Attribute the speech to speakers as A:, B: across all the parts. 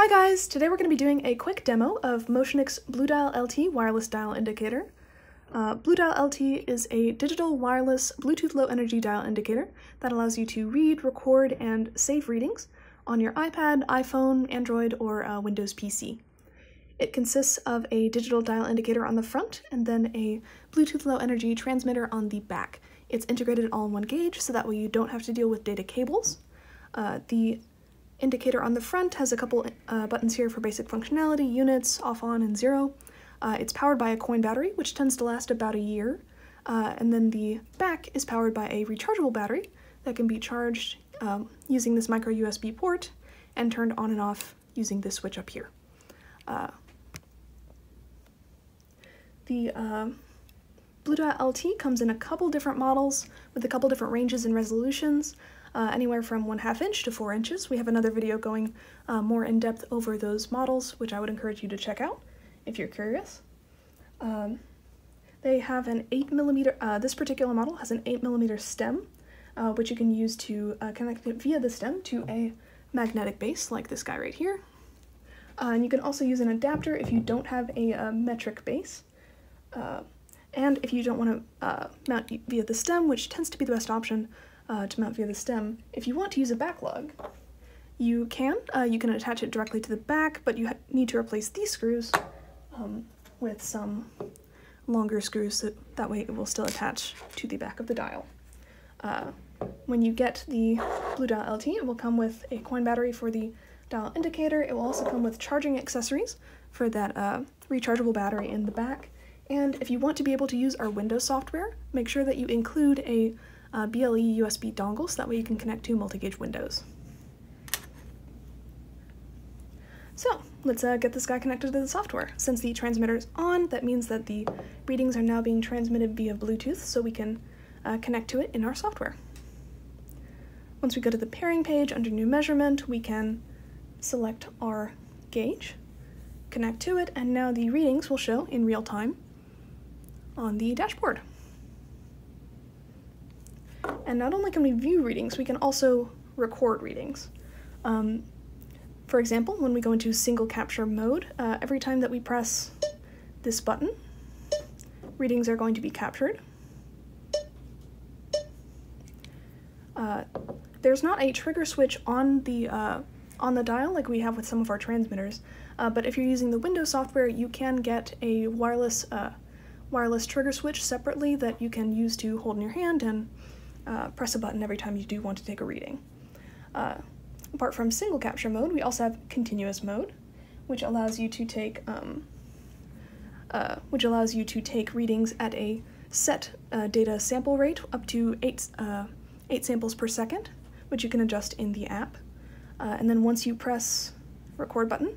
A: Hi guys! Today we're going to be doing a quick demo of Motionics Blue Dial LT wireless dial indicator. Uh, BlueDial-LT is a digital wireless Bluetooth low energy dial indicator that allows you to read, record, and save readings on your iPad, iPhone, Android, or uh, Windows PC. It consists of a digital dial indicator on the front and then a Bluetooth low energy transmitter on the back. It's integrated all in one gauge so that way you don't have to deal with data cables. Uh, the indicator on the front has a couple uh, buttons here for basic functionality, units, off, on, and zero. Uh, it's powered by a coin battery, which tends to last about a year. Uh, and then the back is powered by a rechargeable battery that can be charged um, using this micro USB port and turned on and off using this switch up here. Uh, the uh, BlueDial-LT comes in a couple different models with a couple different ranges and resolutions uh, anywhere from one half inch to four inches. We have another video going uh, more in depth over those models, which I would encourage you to check out if you're curious. Um, they have an 8 millimeter, uh, this particular model has an 8 millimeter stem, uh, which you can use to uh, connect it via the stem to a magnetic base like this guy right here. Uh, and you can also use an adapter if you don't have a metric base. And if you don't want to mount via the stem, which tends to be the best option, uh, to mount via the stem. If you want to use a backlug, you can. Uh, you can attach it directly to the back, but you need to replace these screws um, with some longer screws so that way it will still attach to the back of the dial. Uh, when you get the BlueDial-LT, it will come with a coin battery for the dial indicator. It will also come with charging accessories for that uh, rechargeable battery in the back. And if you want to be able to use our Windows software, make sure that you include a uh, BLE USB dongle so that way you can connect to MultiGage windows. So let's uh, get this guy connected to the software. Since the transmitter is on, that means that the readings are now being transmitted via Bluetooth so we can uh, connect to it in our software. Once we go to the pairing page under new measurement, we can select our gauge, connect to it, and now the readings will show in real time on the dashboard. And not only can we view readings, we can also record readings. Um, for example, when we go into single capture mode, uh, every time that we press this button, readings are going to be captured. Uh, there's not a trigger switch on the uh, on the dial like we have with some of our transmitters, uh, but if you're using the Windows software, you can get a wireless uh, wireless trigger switch separately that you can use to hold in your hand and uh, press a button every time you do want to take a reading. Uh, apart from single capture mode, we also have continuous mode, which allows you to take um, uh, which allows you to take readings at a set uh, data sample rate up to eight uh, eight samples per second, which you can adjust in the app. Uh, and then once you press record button,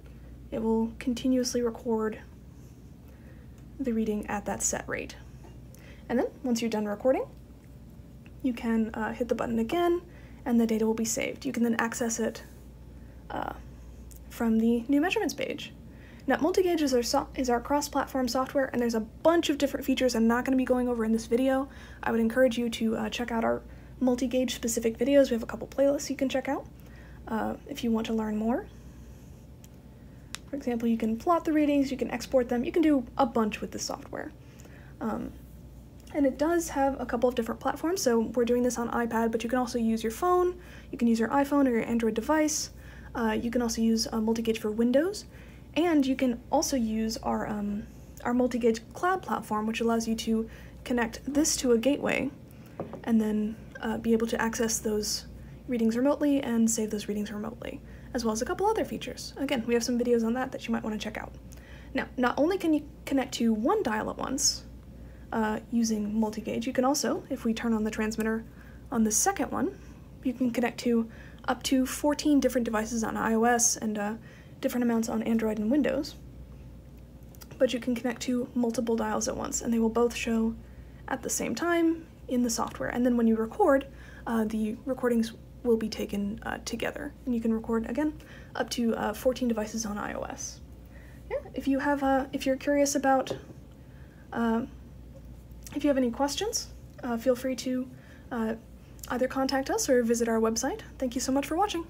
A: it will continuously record the reading at that set rate. And then once you're done recording, you can uh, hit the button again and the data will be saved. You can then access it uh, from the new measurements page. Now, MultiGage is our, so is our cross-platform software, and there's a bunch of different features I'm not going to be going over in this video. I would encourage you to uh, check out our MultiGage specific videos. We have a couple playlists you can check out uh, if you want to learn more. For example, you can plot the readings, you can export them, you can do a bunch with the software. Um, and it does have a couple of different platforms, so we're doing this on iPad, but you can also use your phone, you can use your iPhone or your Android device, uh, you can also use uh, MultiGage for Windows, and you can also use our, um, our MultiGage cloud platform, which allows you to connect this to a gateway, and then uh, be able to access those readings remotely and save those readings remotely, as well as a couple other features. Again, we have some videos on that that you might want to check out. Now, not only can you connect to one dial at once, uh, using MultiGage. You can also, if we turn on the transmitter on the second one, you can connect to up to 14 different devices on iOS and uh, different amounts on Android and Windows. But you can connect to multiple dials at once, and they will both show at the same time in the software. And then when you record, uh, the recordings will be taken uh, together, and you can record again up to uh, 14 devices on iOS. Yeah, if you have, uh, if you're curious about uh, if you have any questions, uh, feel free to uh, either contact us or visit our website. Thank you so much for watching.